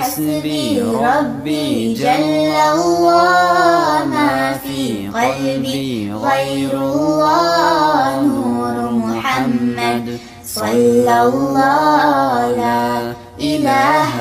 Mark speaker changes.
Speaker 1: حسبي ربي جل الله ما في قلبي غير الله نور محمد. صلى الله لا إله